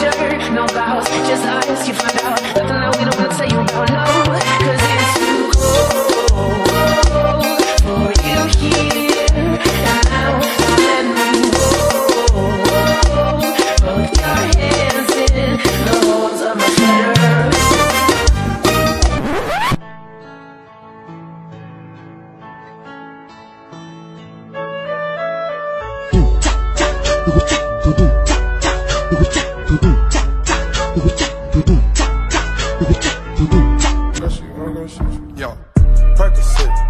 no blouse, just us. You find out nothing that we don't wanna tell you about. No, 'cause it's too cold for you here now. Let me your hands in the of my. Boom, cha, cha, boom, cha, Yo, Percocet.